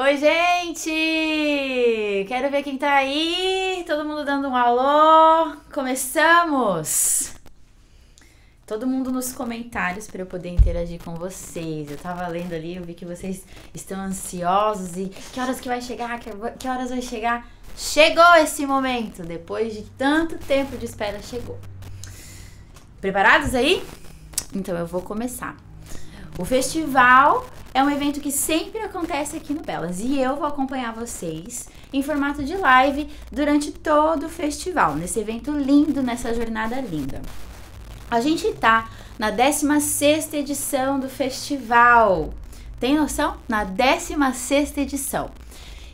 Oi, gente! Quero ver quem tá aí. Todo mundo dando um alô. Começamos! Todo mundo nos comentários para eu poder interagir com vocês. Eu tava lendo ali, eu vi que vocês estão ansiosos e que horas que vai chegar? Que, horas vai chegar? Chegou esse momento! Depois de tanto tempo de espera, chegou. Preparados aí? Então eu vou começar. O festival é um evento que sempre acontece aqui no Belas e eu vou acompanhar vocês em formato de live durante todo o festival, nesse evento lindo, nessa jornada linda. A gente tá na 16 edição do festival. Tem noção? Na 16 edição.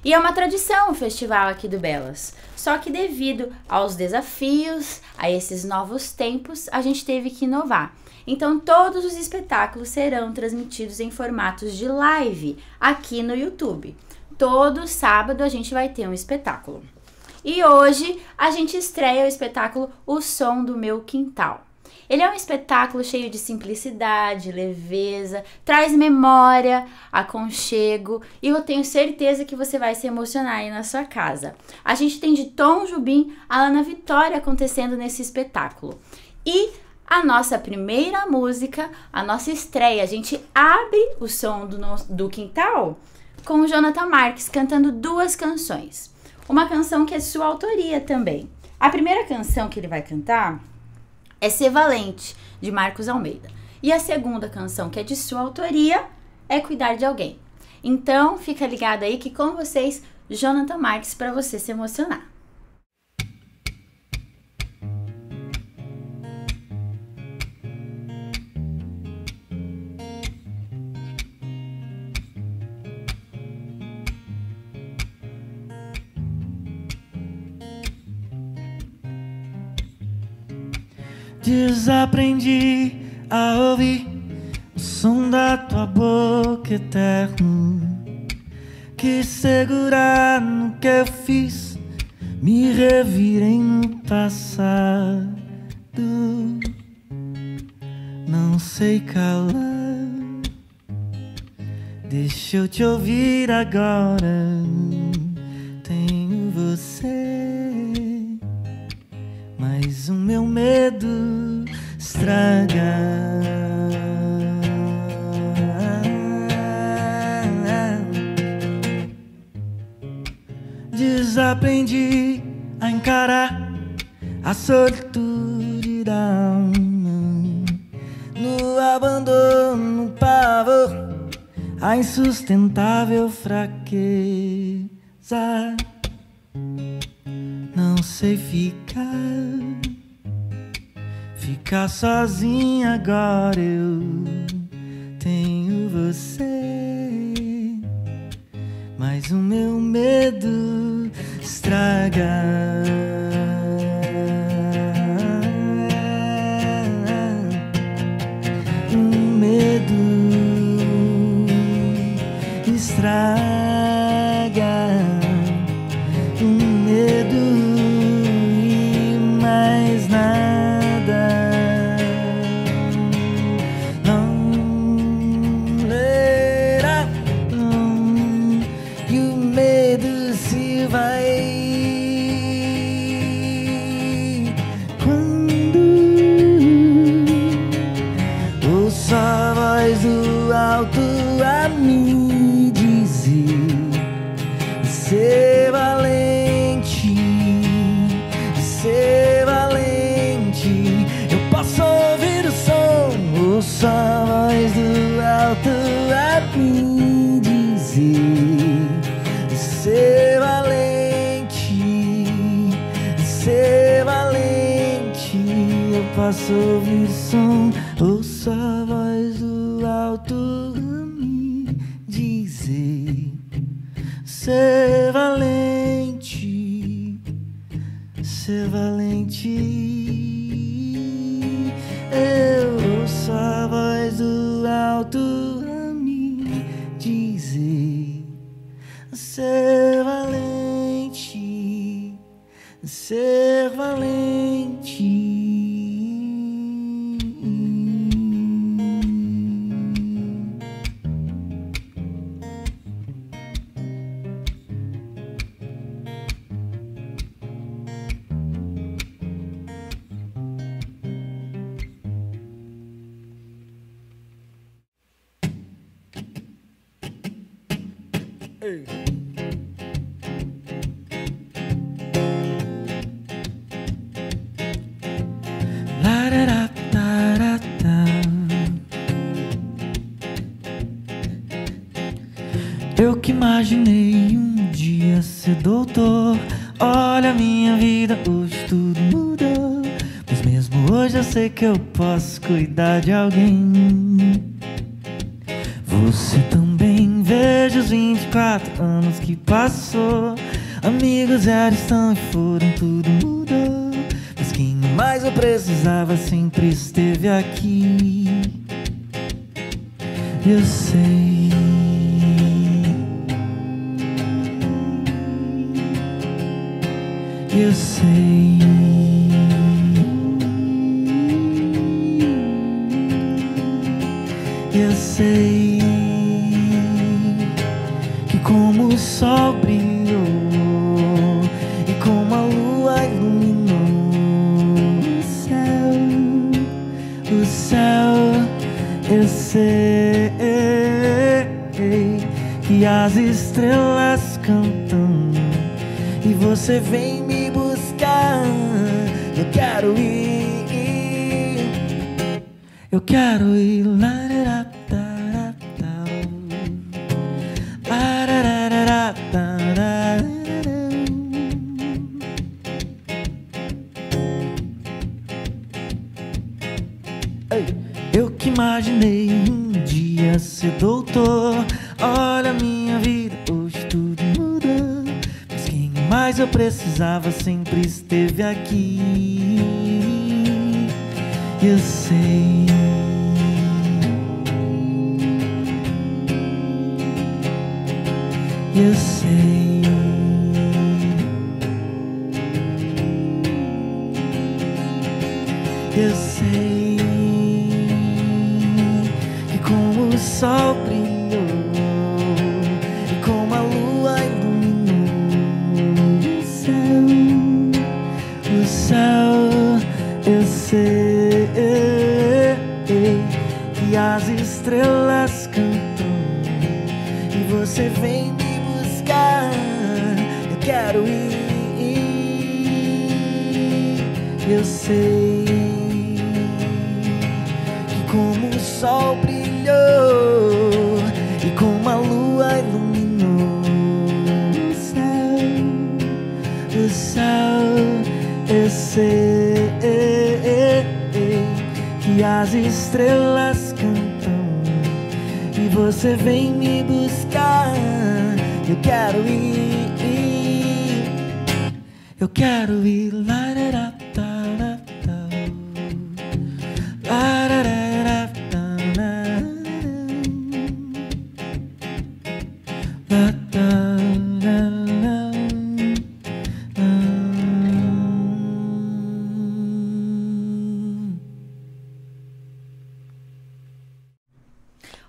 E é uma tradição o festival aqui do Belas. Só que devido aos desafios, a esses novos tempos, a gente teve que inovar. Então, todos os espetáculos serão transmitidos em formatos de live aqui no YouTube. Todo sábado a gente vai ter um espetáculo. E hoje a gente estreia o espetáculo O Som do Meu Quintal. Ele é um espetáculo cheio de simplicidade, leveza, traz memória, aconchego e eu tenho certeza que você vai se emocionar aí na sua casa. A gente tem de Tom Jubim a Ana Vitória acontecendo nesse espetáculo. E a nossa primeira música, a nossa estreia. A gente abre o som do, no, do quintal com o Jonathan Marques cantando duas canções. Uma canção que é sua autoria também. A primeira canção que ele vai cantar é Ser Valente, de Marcos Almeida. E a segunda canção, que é de sua autoria, é Cuidar de Alguém. Então, fica ligado aí que com vocês, Jonathan Marques, para você se emocionar. Desaprendi a ouvir o som da tua boca eterno. Quis segurar no que eu fiz, me revirei no passado. Não sei calar, deixa eu te ouvir agora. Tenho você, mas o meu medo estraga. Desaprendi a encarar a solitude da alma no abandono, no pavor, a insustentável fraqueza. Não sei ficar Ficar sozinha agora eu tenho você, mas o meu medo estraga. Medo estraga. Posso ouvir som, ouça sei que eu posso cuidar de alguém. Você também veja os 24 anos que passou. Amigos já estão e foram, tudo mudou. Mas quem mais eu precisava sempre esteve aqui. Eu sei. Eu sei. Sei que como o sol brilhou e como a lua iluminou o céu, o céu, eu sei que as estrelas cantam e você vem me buscar. Eu quero ir. Eu quero ir lá. Precisava sempre esteve aqui.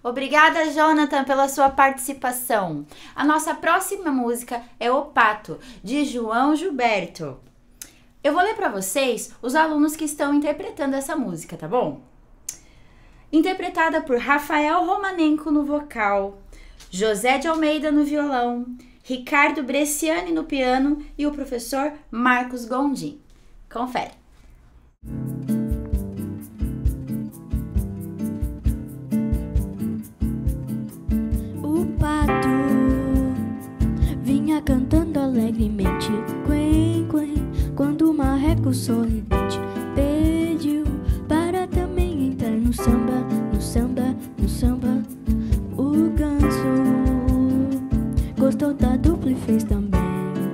Obrigada, Jonathan, pela sua participação. A nossa próxima música é O Pato, de João Gilberto. Eu vou ler para vocês os alunos que estão interpretando essa música, tá bom? Interpretada por Rafael Romanenko no vocal, José de Almeida no violão, Ricardo Bresciani no piano e o professor Marcos Gondim. Confere. Cantando alegremente, quen, quen, quando o marreco sorridente pediu para também entrar no samba, no samba, no samba. O ganso gostou da dupla e fez também,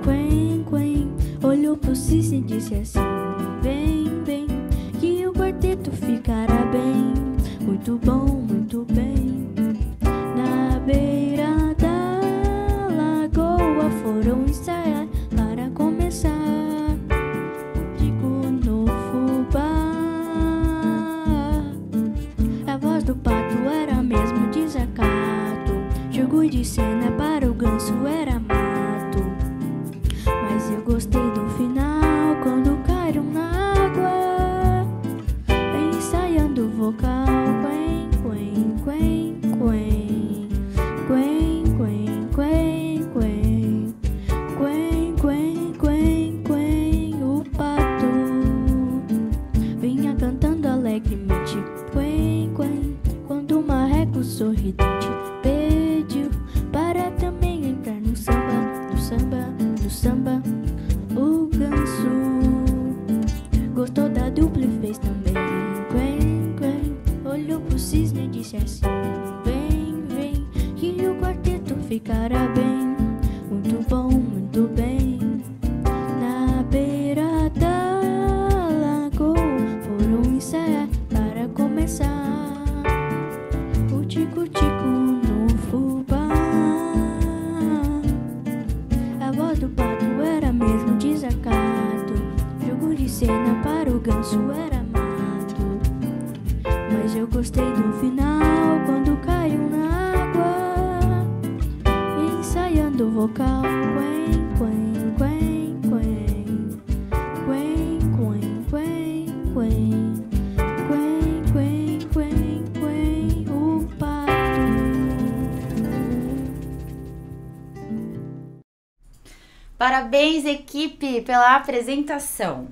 quen, quen, olhou pro cisne e disse assim: Vem, vem, que o quarteto ficará bem, muito bom, de cena para o ganso era equipe, pela apresentação.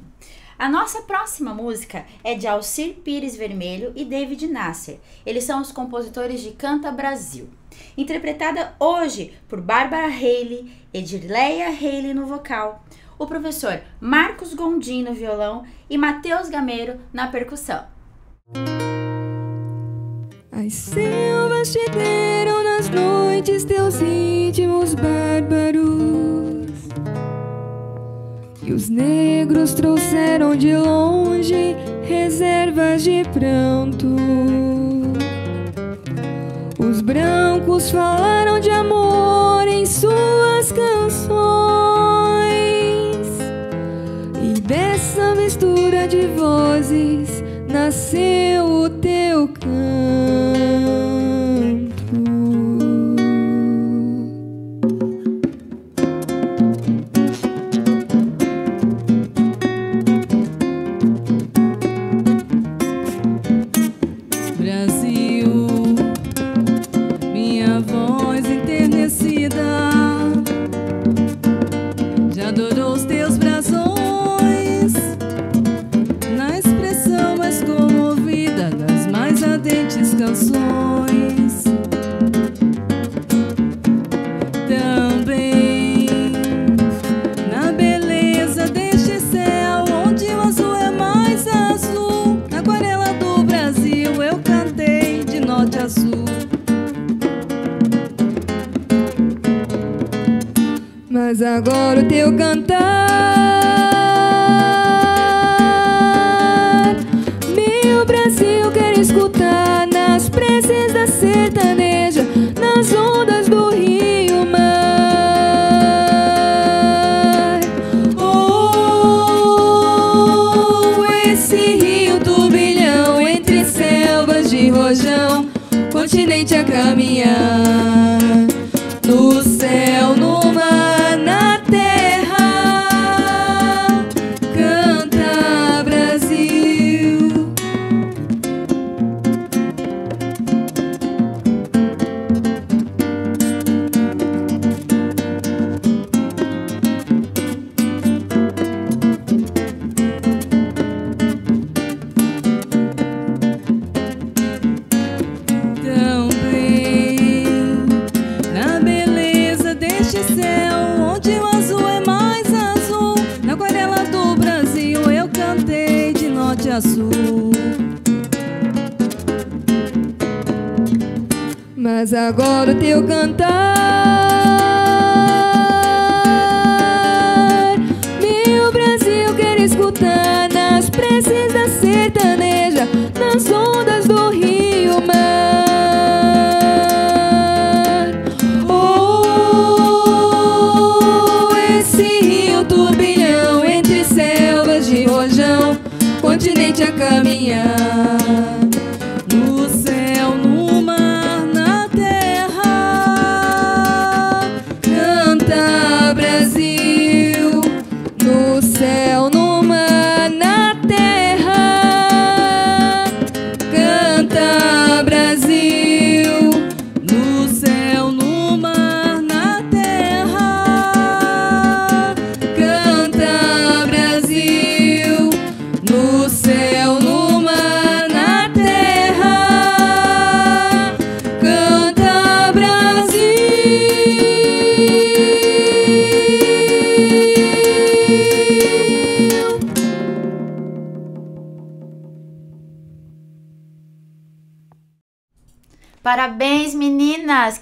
A nossa próxima música é de Alcir Pires Vermelho e David Nasser. Eles são os compositores de Canta Brasil. Interpretada hoje por Bárbara Haley, Edirleia Haley no vocal, o professor Marcos Gondim no violão e Matheus Gameiro na percussão. As selvas te deram nas noites teus íntimos bárbaros. E os negros trouxeram de longe reservas de pranto. Os brancos falaram de amor em suas canções. E dessa mistura de vozes nasceu o teu canto. Também na beleza deste céu, onde o azul é mais azul, na aquarela do Brasil eu cantei de norte a sul. Mas agora o teu cantar,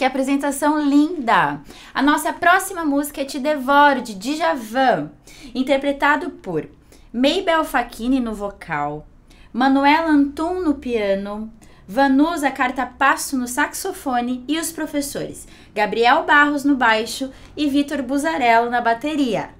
apresentação linda! A nossa próxima música é Te Devoro, de Djavan, interpretado por Maybel Facchini no vocal, Manuela Antum no piano, Vanusa Cartapasso no saxofone e os professores Gabriel Barros no baixo e Vitor Buzarello na bateria.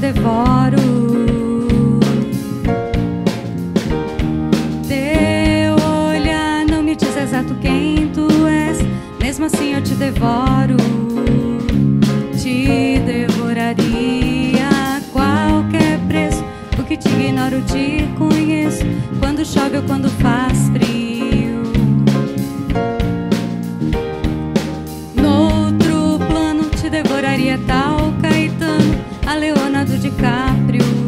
devoro. Teu olhar não me diz exato quem tu és, mesmo assim eu te devoro. Te devoraria a qualquer preço, porque te ignoro, te conheço. Quando chove ou quando faz frio. Noutro plano te devoraria tal Caetano, a Leona DiCaprio.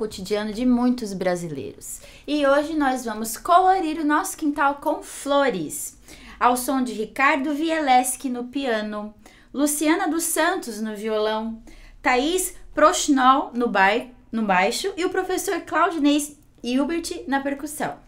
cotidiano de muitos brasileiros. E hoje nós vamos colorir o nosso quintal com flores, ao som de Ricardo Vieleski no piano, Luciana dos Santos no violão, Thaís Prochnol no, ba no baixo e o professor Claudinei Hilbert na percussão.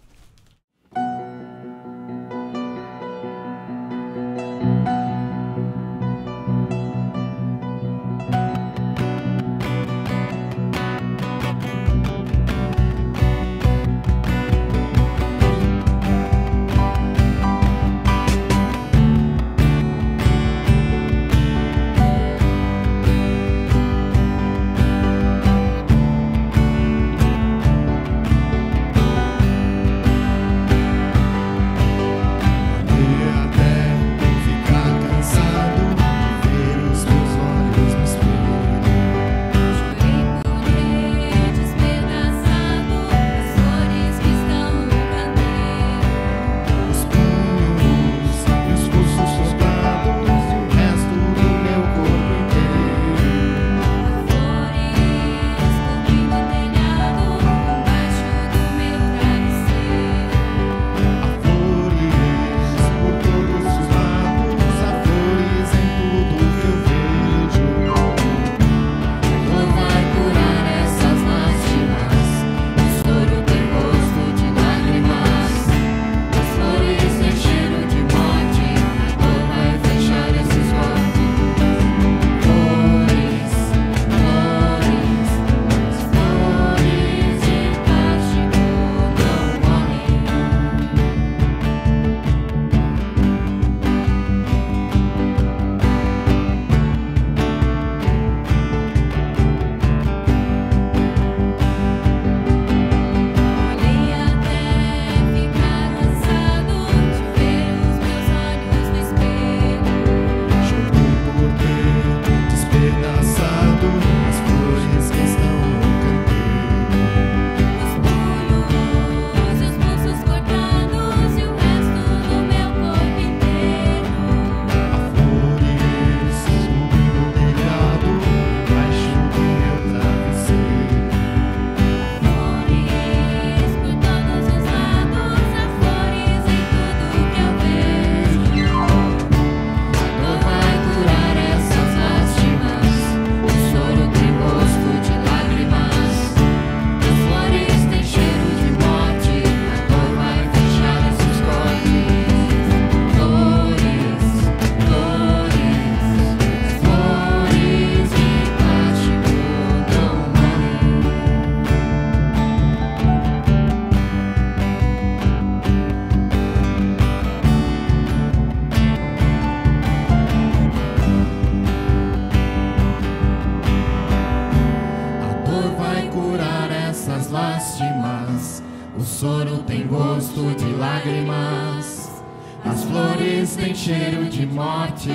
lástimas, o soro tem gosto de lágrimas, as flores têm cheiro de morte,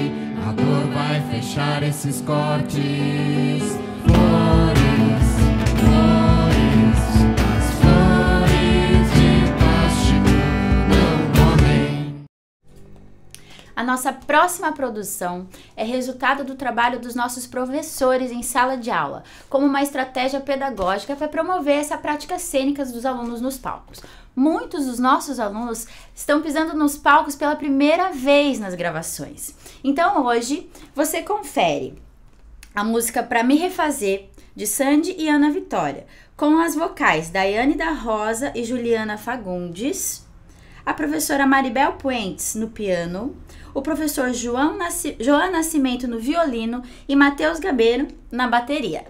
a dor vai fechar esses cortes. A nossa próxima produção é resultado do trabalho dos nossos professores em sala de aula, como uma estratégia pedagógica para promover essa prática cênica dos alunos nos palcos. Muitos dos nossos alunos estão pisando nos palcos pela primeira vez nas gravações. Então hoje você confere a música Pra Me Refazer, de Sandy e Ana Vitória, com as vocais Daiane da Rosa e Juliana Fagundes, a professora Maribel Puentes no piano, o professor João Nasci João Nascimento no violino e Matheus Gabeiro na bateria.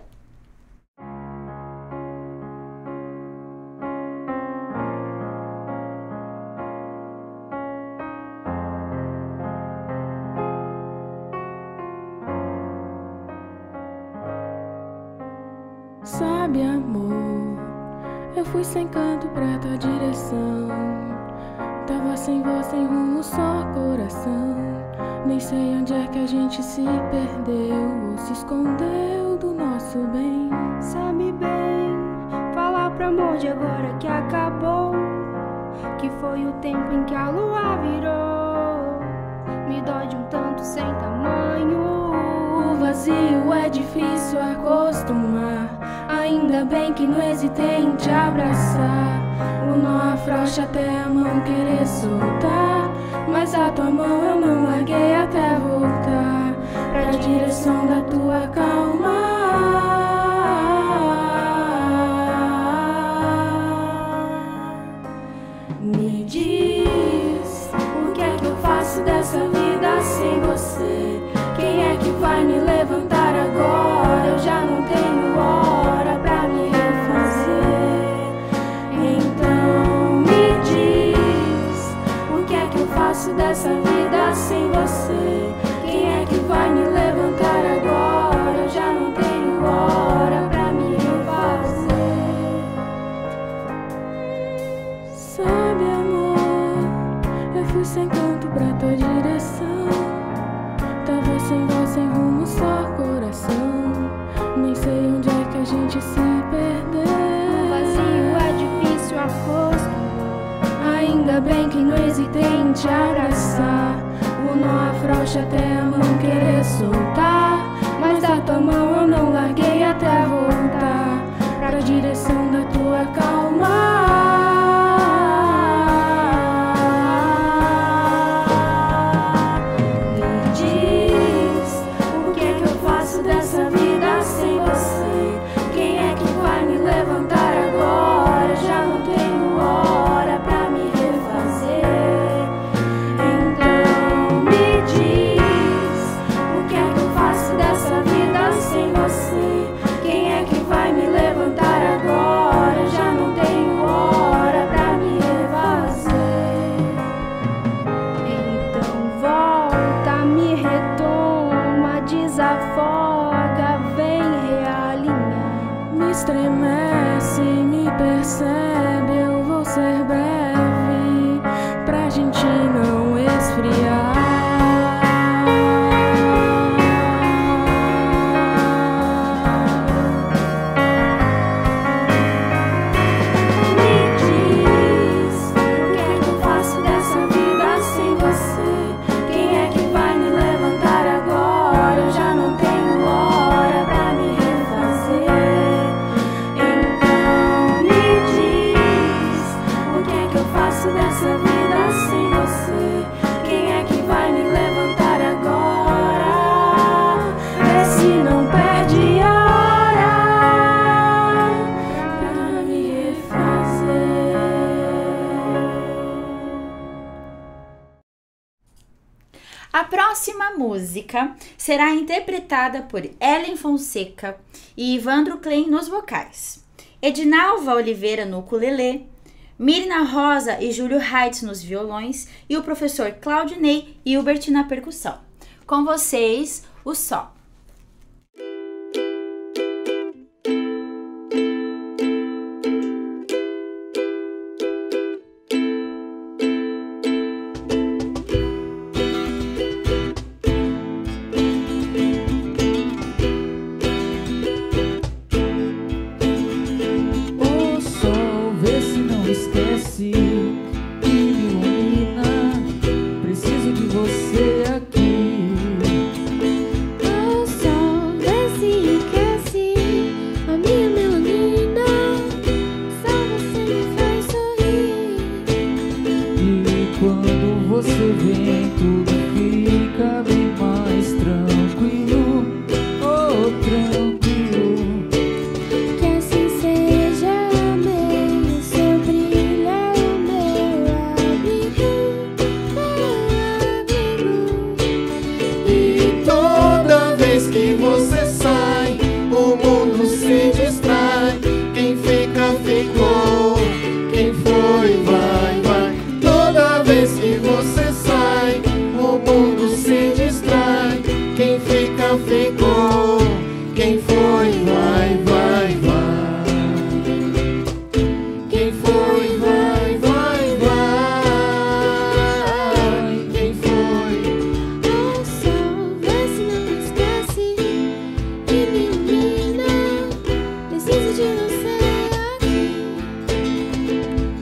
Sabe, amor, eu fui sem canto pra tua direção. Tava sem voz, sem rumo, só coração. Nem sei onde é que a gente se perdeu ou se escondeu do nosso bem. Sabe bem, falar pro amor de agora que acabou. Que foi o tempo em que a lua virou. Me dói de um tanto sem tamanho. O vazio é difícil acostumar. Ainda bem que não hesitei em te abraçar. O nó afrouxa até a mão querer soltar. Mas a tua mão eu não larguei até voltar pra direção da tua calma. Me diz o que é que eu faço dessa vida sem você? Quem é que vai me levantar que não hesitei em te abraçar. O nó afrouxa até a mão querer soltar. Quem é que vai me levantar agora? Vê se não perde a hora pra me. A próxima música será interpretada por Ellen Fonseca e Ivandro Klein nos vocais, Edinalva Oliveira no ukulele, Mirna Rosa e Júlio Heitz nos violões e o professor Claudinei Hilbert na percussão. Com vocês, o Sol.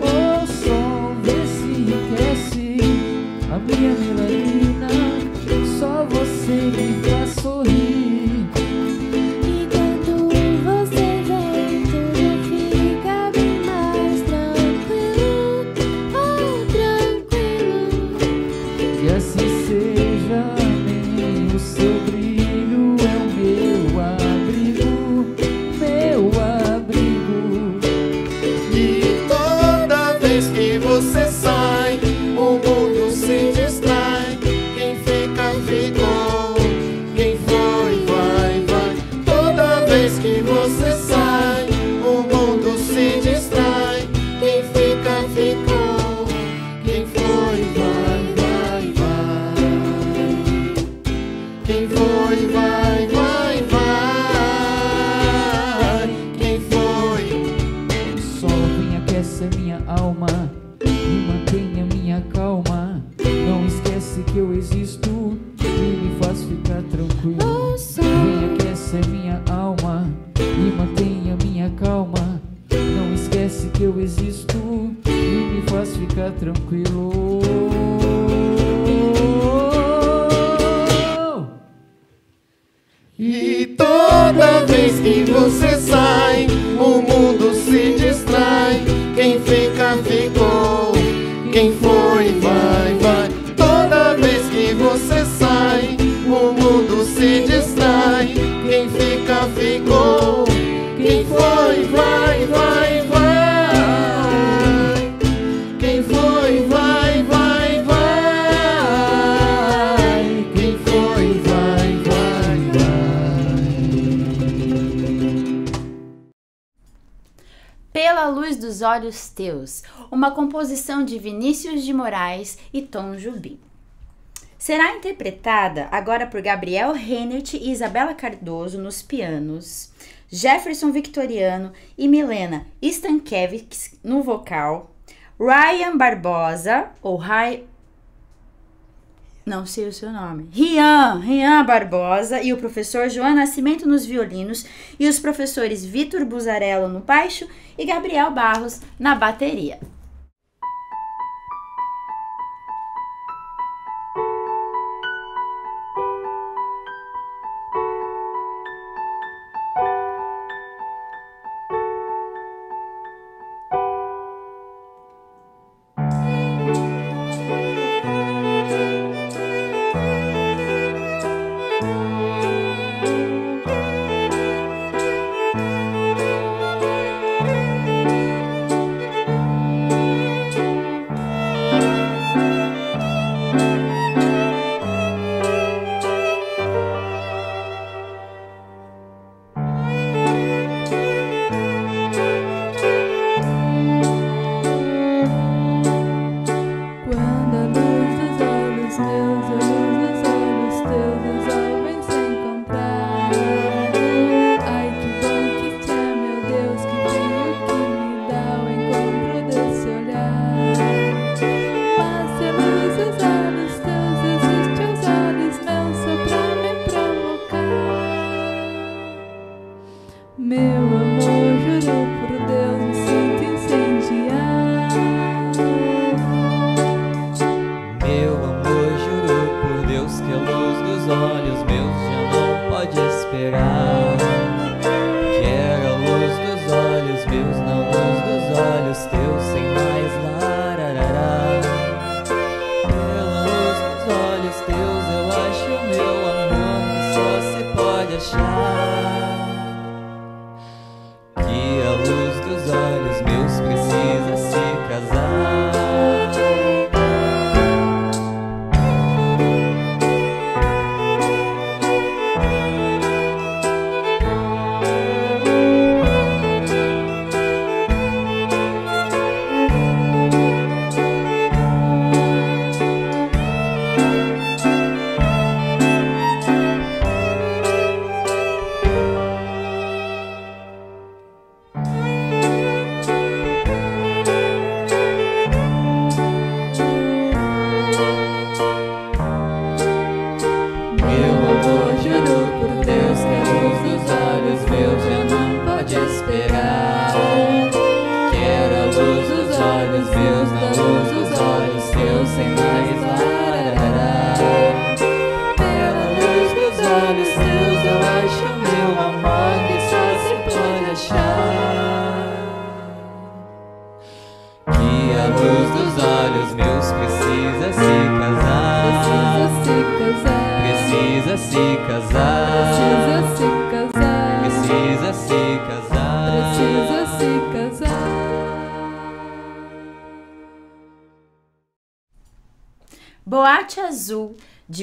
O som desse enriquece a minha melodia. composição de Vinícius de Moraes e Tom Jubim. Será interpretada agora por Gabriel Hennert e Isabela Cardoso nos pianos, Jefferson Victoriano e Milena Stankiewicz no vocal, Ryan Barbosa, ou Ray... Não sei o seu nome. Rian, Rian Barbosa e o professor João Nascimento nos violinos e os professores Vitor Buzarello no baixo e Gabriel Barros na bateria.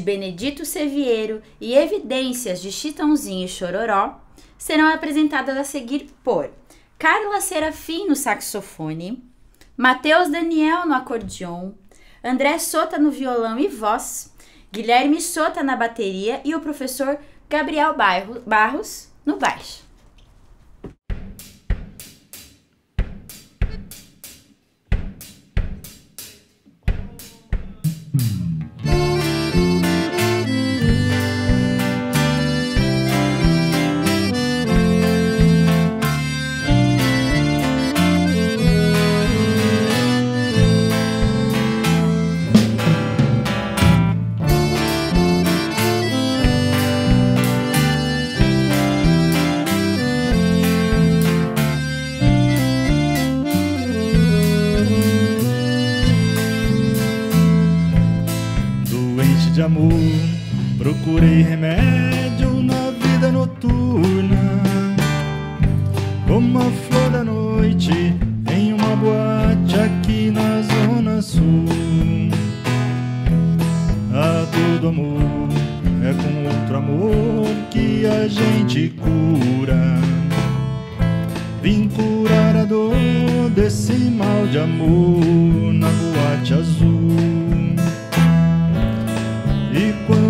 De Benedito Seviero e Evidências de Chitãozinho e Chororó, serão apresentadas a seguir por Carla Serafim no saxofone, Matheus Daniel no acordeon, André Sota no violão e voz, Guilherme Sota na bateria e o professor Gabriel Barros no baixo. De amor, procurei remédio na vida noturna. Como a flor da noite em uma boate aqui na Zona Sul. A dor do amor é com outro amor que a gente cura. Vim curar a dor desse mal de amor na boate azul.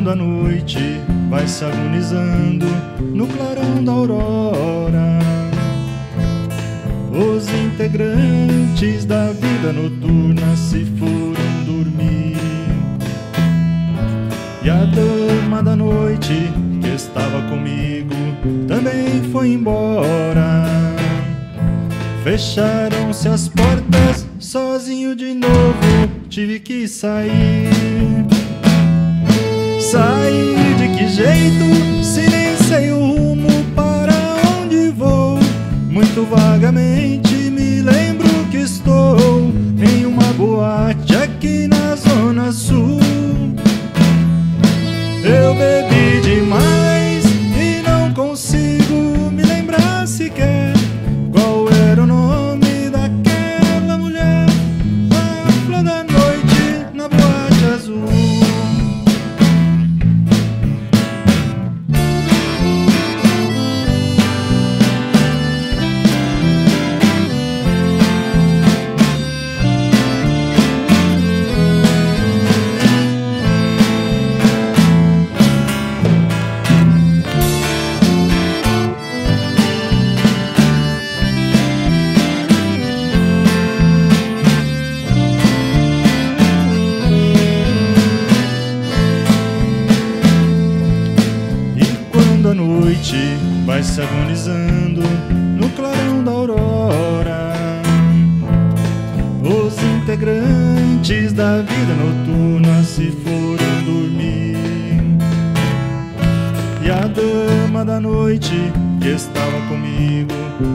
Quando a noite vai se agonizando no clarão da aurora, os integrantes da vida noturna se foram dormir. E a dama da noite que estava comigo também foi embora. Fecharam-se as portas, sozinho de novo tive que sair. Sair de que jeito, se nem sei o rumo para onde vou. Muito vagamente me lembro que estou em uma boate aqui na Zona Sul. Noite vai se agonizando no clarão da aurora, os integrantes da vida noturna se foram dormir. E a dama da noite que estava comigo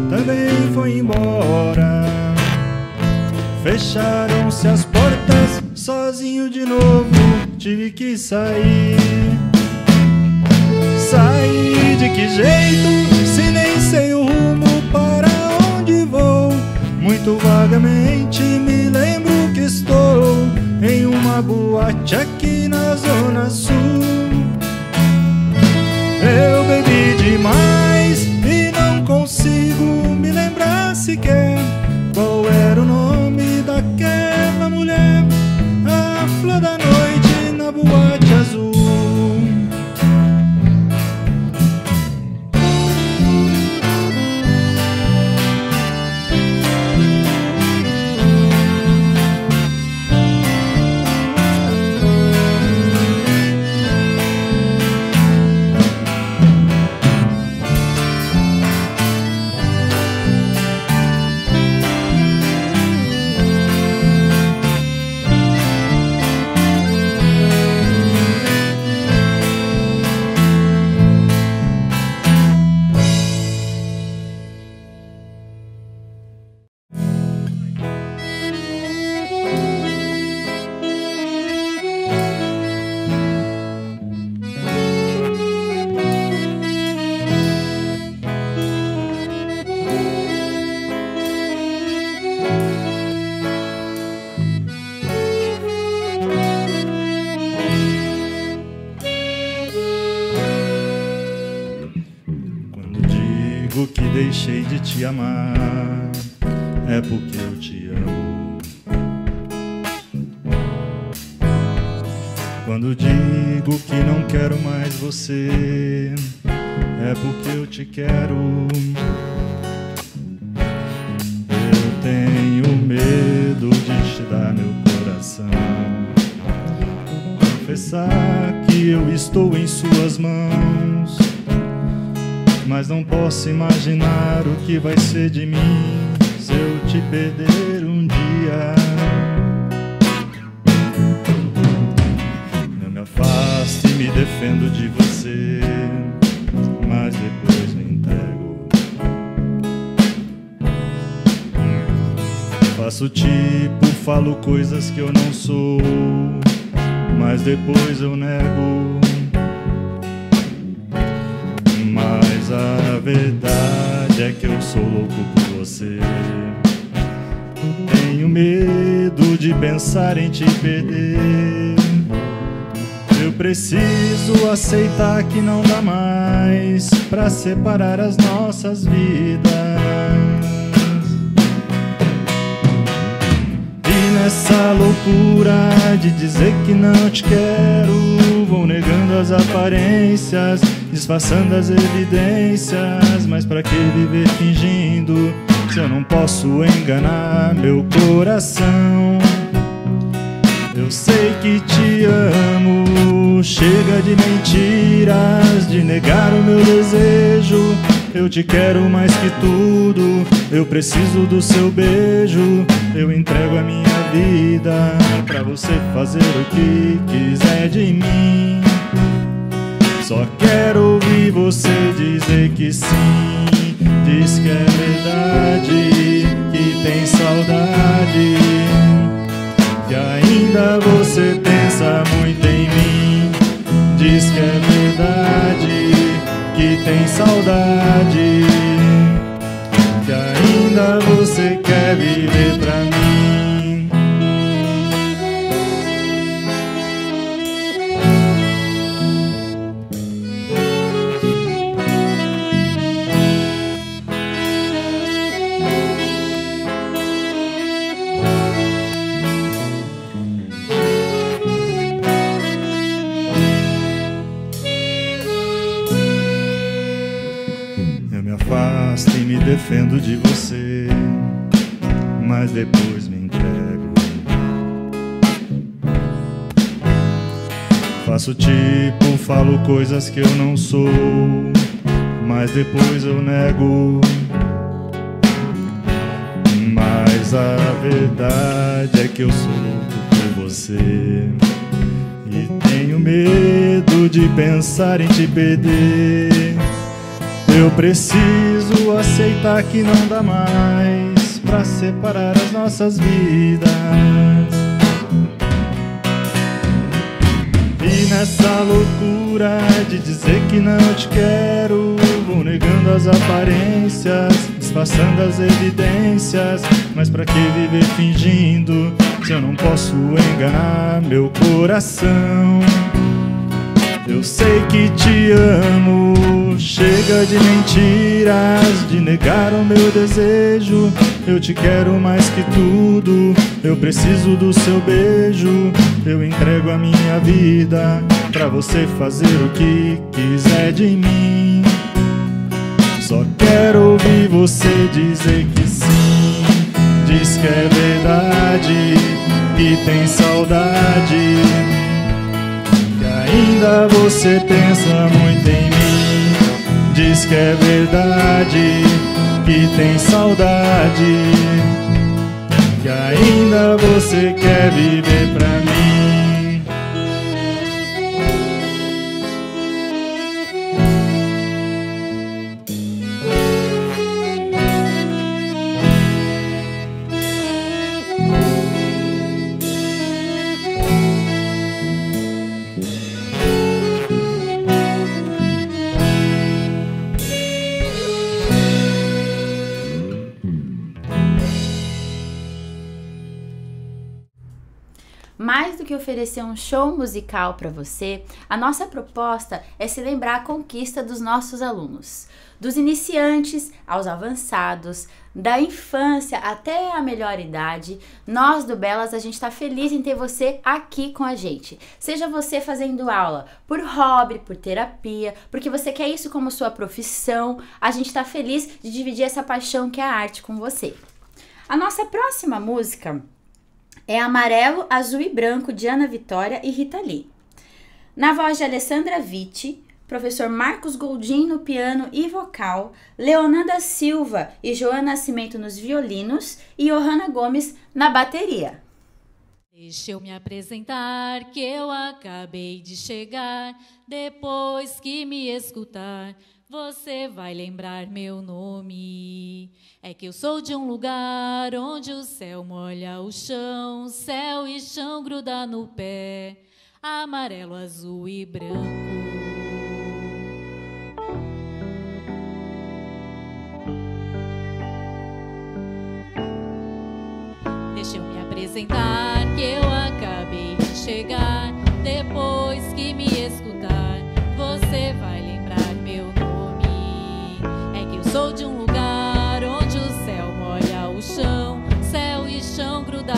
também foi embora. Fecharam-se as portas, sozinho de novo tive que sair. Sair de que jeito, se nem sei o rumo para onde vou. Muito vagamente me lembro que estou em uma boate aqui na Zona Sul. Eu bebi demais e não consigo me lembrar sequer qual era o nome daquela mulher. A flor da noite te amar, é porque eu te amo. Quando digo que não quero mais você, é porque eu te quero. Eu tenho medo de te dar meu coração. Confessar que eu estou em suas mãos. Mas não posso imaginar o que vai ser de mim se eu te perder um dia. Não me afaste, me defendo de você, mas depois me entrego. Faço tipo, falo coisas que eu não sou, mas depois eu nego. Verdade é que eu sou louco por você. Tenho medo de pensar em te perder. Eu preciso aceitar que não dá mais pra separar as nossas vidas. E nessa loucura de dizer que não te quero, vou negando as aparências, disfarçando as evidências. Mas pra que viver fingindo se eu não posso enganar meu coração? Eu sei que te amo, chega de mentiras, de negar o meu desejo. Eu te quero mais que tudo, eu preciso do seu beijo. Eu entrego a minha vida pra você fazer o que quiser de mim. Só quero ouvir você dizer que sim, diz que é verdade, que tem saudade. E ainda você pensa muito em mim. Diz que é verdade, que tem saudade. Que ainda você quer viver depois eu nego. Mas a verdade é que eu sou louco por você. E tenho medo de pensar em te perder. Eu preciso aceitar que não dá mais pra separar as nossas vidas. E nessa loucura de dizer que não te quero, negando as aparências, disfarçando as evidências. Mas pra que viver fingindo se eu não posso enganar meu coração? Eu sei que te amo, chega de mentiras, de negar o meu desejo. Eu te quero mais que tudo, eu preciso do seu beijo. Eu entrego a minha vida pra você fazer o que quiser de mim. Quero ouvir você dizer que sim, diz que é verdade, que tem saudade. Que ainda você pensa muito em mim. Diz que é verdade, que tem saudade. Que ainda você quer viver pra mim. Oferecer um show musical para você, a nossa proposta é se lembrar a conquista dos nossos alunos, dos iniciantes aos avançados, da infância até a melhor idade. Nós do Belas, a gente está feliz em ter você aqui com a gente. Seja você fazendo aula por hobby, por terapia, porque você quer isso como sua profissão, a gente está feliz de dividir essa paixão que é a arte com você. A nossa próxima música é Amarelo, Azul e Branco de Ana Vitória e Rita Lee. Na voz de Alessandra Vitti, professor Marcos Goldin no piano e vocal, Leonanda Silva e Joana Nascimento nos violinos e Johanna Gomes na bateria. Deixa eu me apresentar, que eu acabei de chegar. Depois que me escutar, você vai lembrar meu nome. É que eu sou de um lugar onde o céu molha o chão, céu e chão gruda no pé, amarelo, azul e branco. Deixa eu me apresentar, que eu acabei de chegar. Depois que me escutar, você vai lembrar sou de um lugar onde o céu molha o chão, céu e chão gruda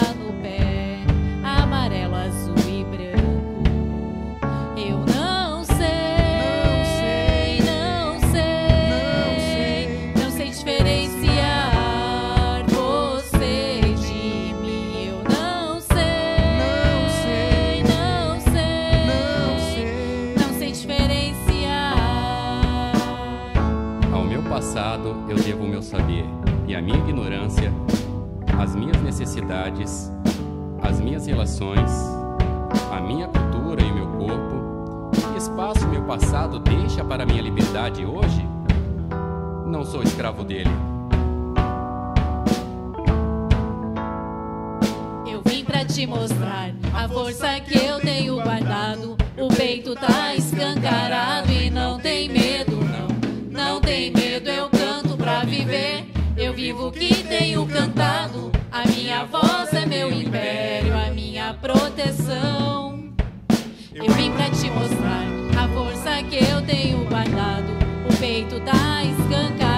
passado eu devo o meu saber e a minha ignorância, as minhas necessidades, as minhas relações, a minha cultura e o meu corpo. Que espaço meu passado deixa para minha liberdade hoje? Não sou escravo dele. Eu vim pra te mostrar a força que eu tenho guardado. O peito tá escancarado e não tem medo, não. Não tem medo, pra viver. Eu vivo o que tenho cantado. A minha voz é meu império, a minha proteção. Eu vim pra te mostrar a força que eu tenho guardado. O peito tá escancarado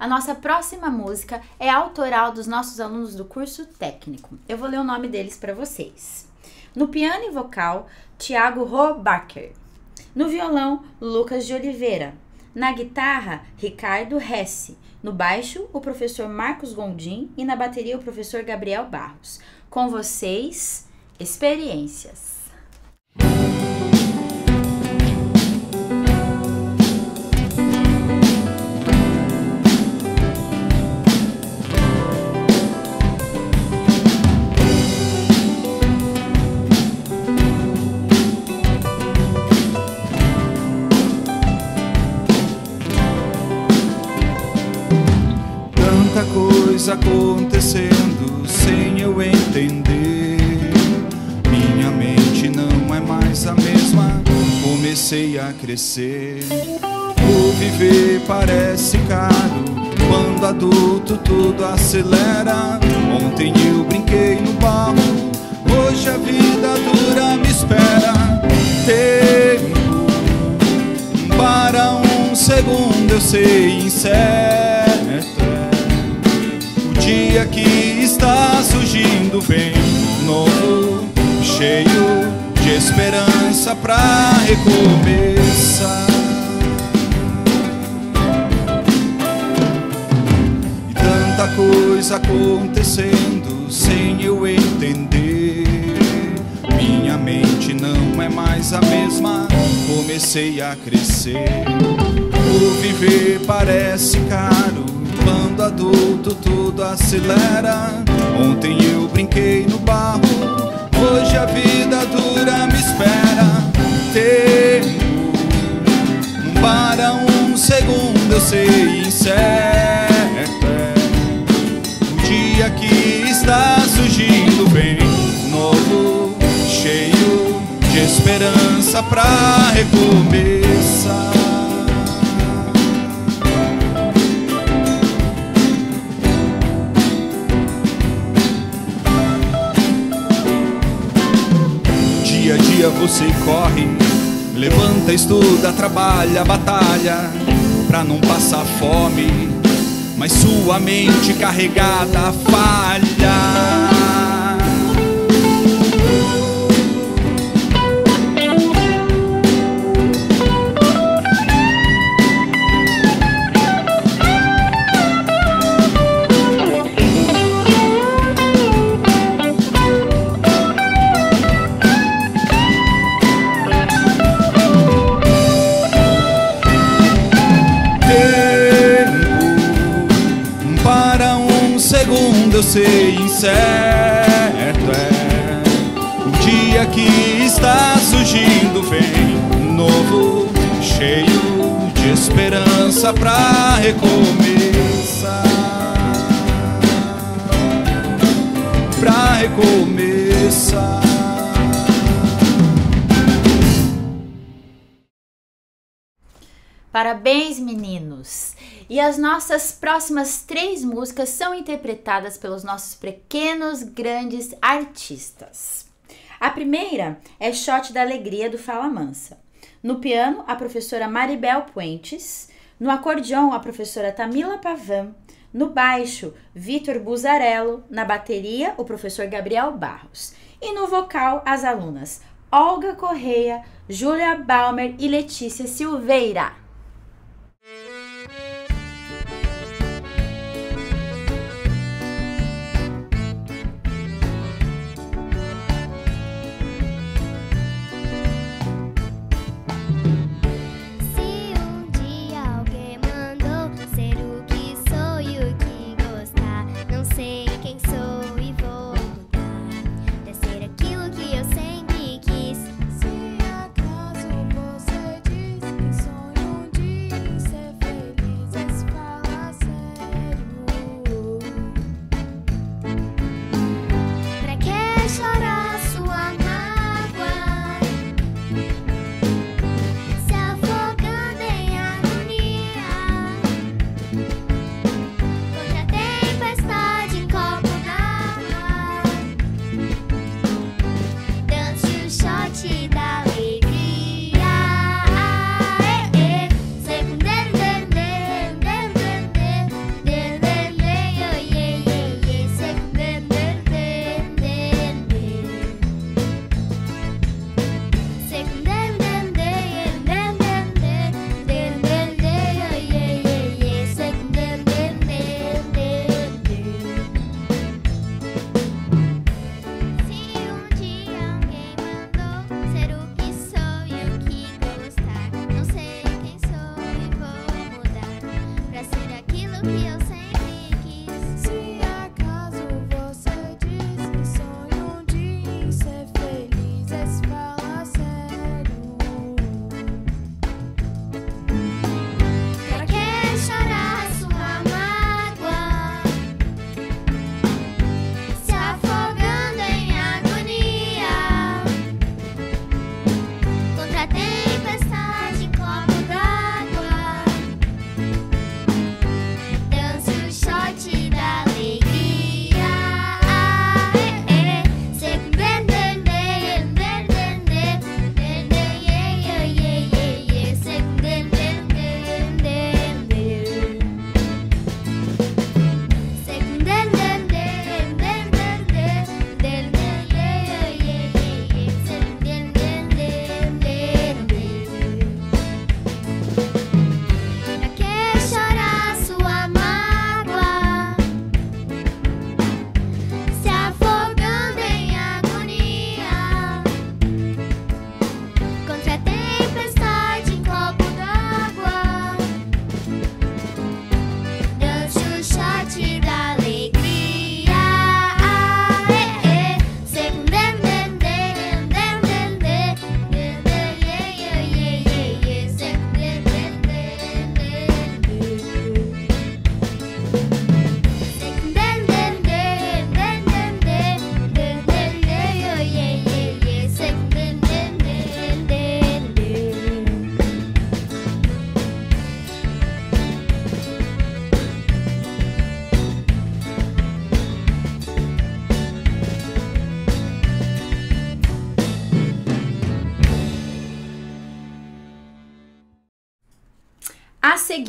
A nossa próxima música é autoral dos nossos alunos do curso técnico. Eu vou ler o nome deles para vocês. No piano e vocal, Tiago Robacher. No violão, Lucas de Oliveira. Na guitarra, Ricardo Hesse. No baixo, o professor Marcos Gondim e na bateria, o professor Gabriel Barros. Com vocês, experiências. acontecendo sem eu entender. Minha mente não é mais a mesma, comecei a crescer. O viver parece caro. Quando adulto tudo acelera. Ontem eu brinquei no barro, hoje a vida dura me espera. Tempo para um segundo eu sei incerto dia que está surgindo bem novo, cheio de esperança pra recomeçar. E tanta coisa acontecendo sem eu entender. Minha mente não é mais a mesma, comecei a crescer. O viver parece caro, quando adulto tudo acelera. Ontem eu brinquei no barro, hoje a vida dura me espera. Tempo para um segundo eu sei incerto é o dia que está surgindo bem novo, cheio de esperança pra recomeçar. Dia você corre, levanta, estuda, trabalha, batalha pra não passar fome, mas sua mente carregada falha. Sei incerto é o dia que está surgindo vem novo cheio de esperança pra recomeçar pra recomeçar Parabéns, meninos! E as nossas próximas três músicas são interpretadas pelos nossos pequenos, grandes artistas. A primeira é Shot da Alegria do Fala Mansa. No piano, a professora Maribel Puentes. No acordeão, a professora Tamila Pavan. No baixo, Vitor Buzarello. Na bateria, o professor Gabriel Barros. E no vocal, as alunas Olga Correia, Júlia Balmer e Letícia Silveira.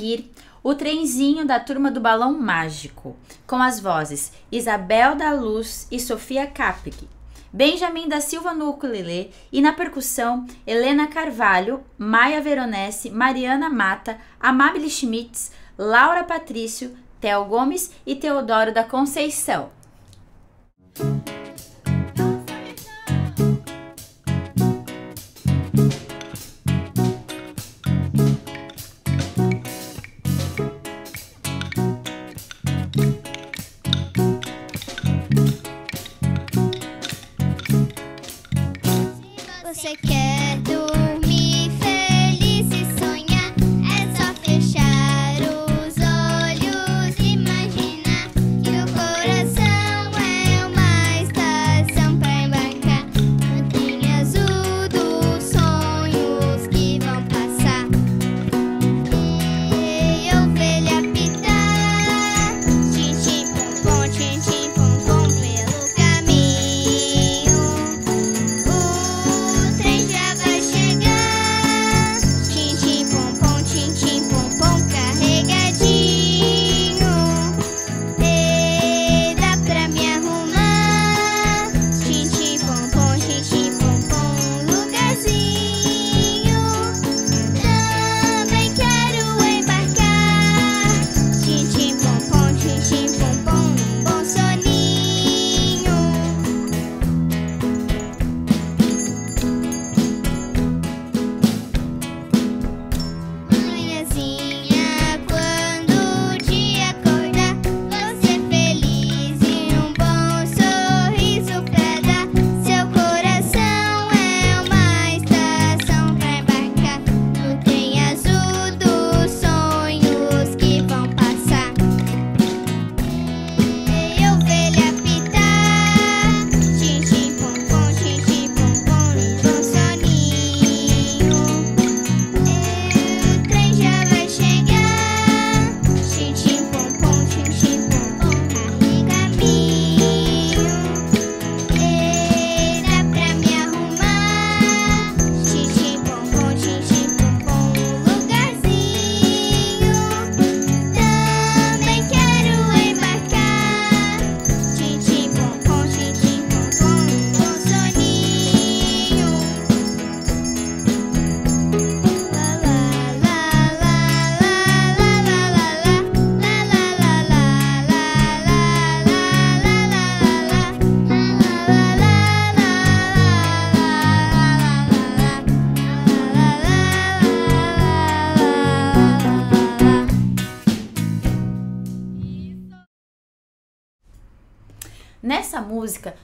seguir, o trenzinho da turma do Balão Mágico, com as vozes Isabel da Luz e Sofia Capic, Benjamin da Silva no ukulele e na percussão Helena Carvalho, Maia Veronese, Mariana Mata, Amabile Schmitz, Laura Patrício, Theo Gomes e Teodoro da Conceição.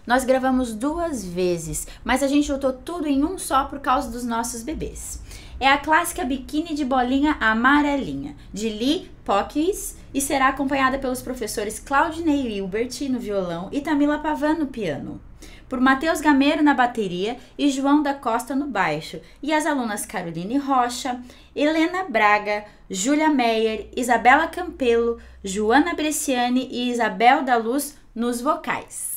Nós gravamos duas vezes, mas a gente juntou tudo em um só por causa dos nossos bebês. É a clássica biquíni de bolinha amarelinha, de Lee Pockies, e será acompanhada pelos professores Claudinei Hilbert no violão e Tamila Pavan no piano por Matheus Gameiro na bateria e João da Costa no baixo, e as alunas Caroline Rocha, Helena Braga, Júlia Meyer, Isabela Campelo, Joana Bresciani e Isabel da Luz nos vocais.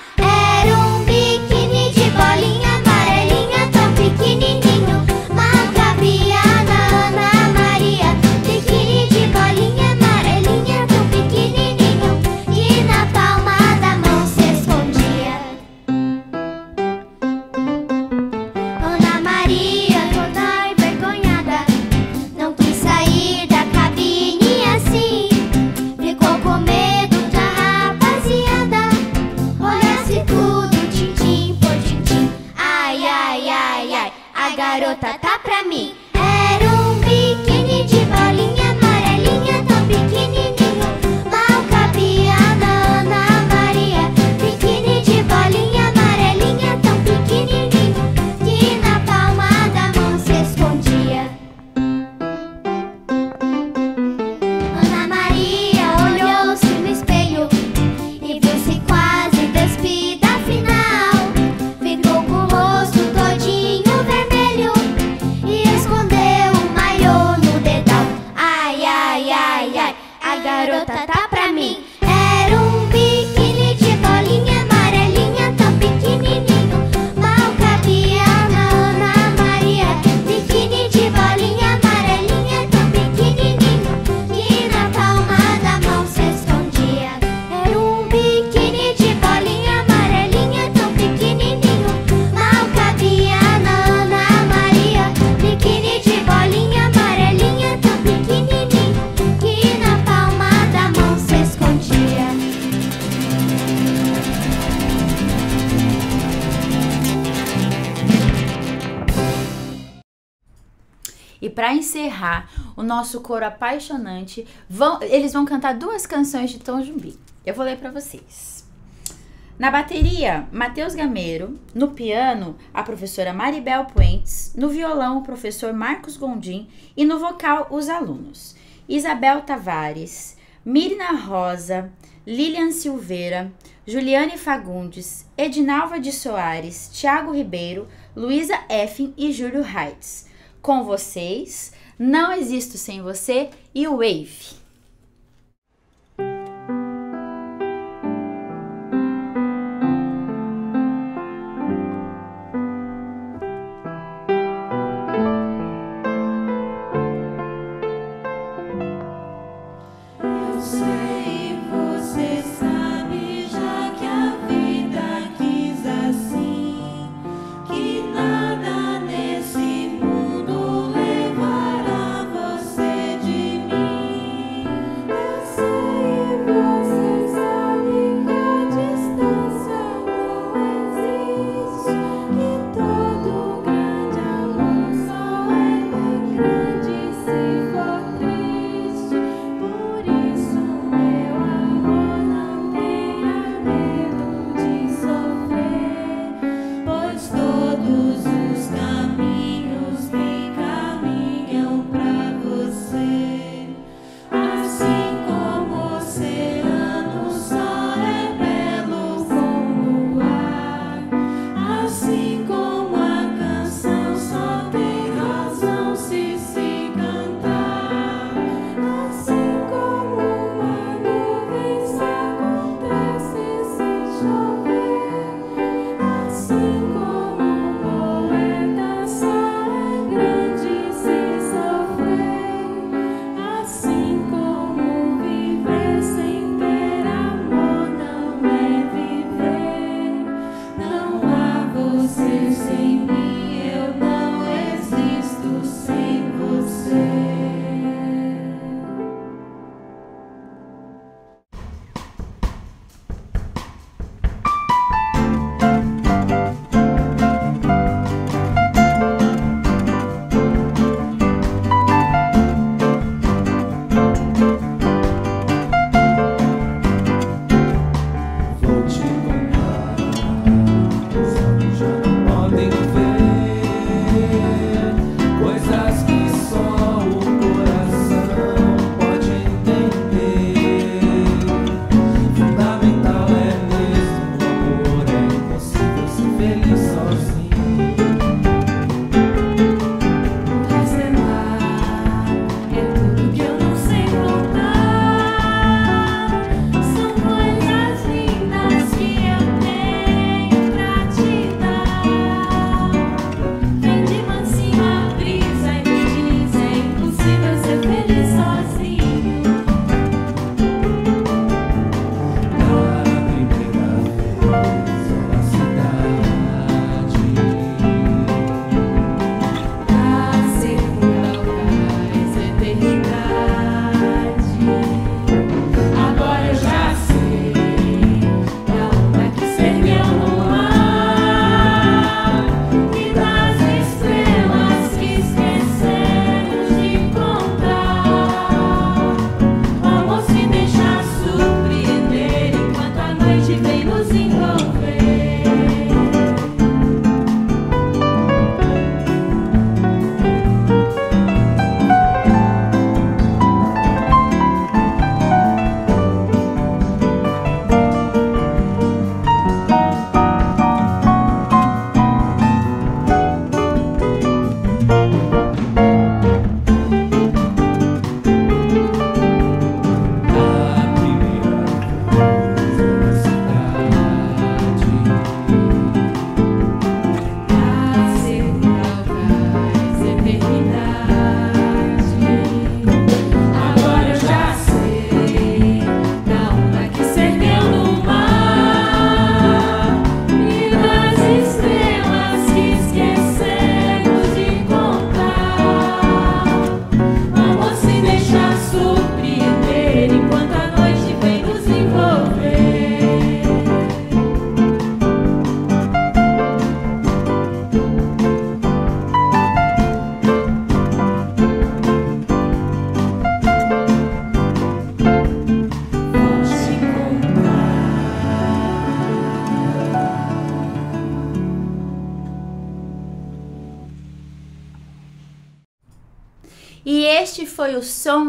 encerrar o nosso coro apaixonante, vão, eles vão cantar duas canções de Tom Jumbi. Eu vou ler para vocês. Na bateria, Matheus Gameiro. No piano, a professora Maribel Puentes. No violão, o professor Marcos Gondim. E no vocal, os alunos. Isabel Tavares, Mirna Rosa, Lilian Silveira, Juliane Fagundes, Edinalva de Soares, Tiago Ribeiro, Luísa Effin e Júlio Reitz. Com vocês, Não Existo Sem Você e Wave.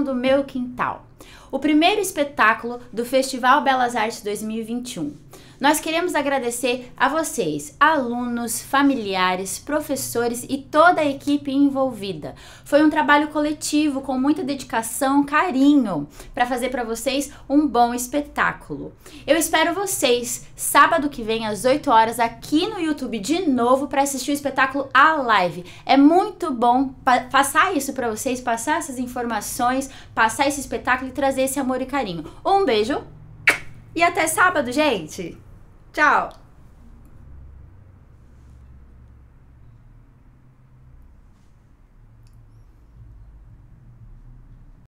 Do meu quintal, o primeiro espetáculo do Festival Belas Artes 2021. Nós queremos agradecer a vocês, alunos, familiares, professores e toda a equipe envolvida. Foi um trabalho coletivo com muita dedicação, carinho, para fazer para vocês um bom espetáculo. Eu espero vocês sábado que vem às 8 horas aqui no YouTube de novo para assistir o espetáculo a live. É muito bom pa passar isso para vocês, passar essas informações, passar esse espetáculo e trazer esse amor e carinho. Um beijo e até sábado, gente! Tchau!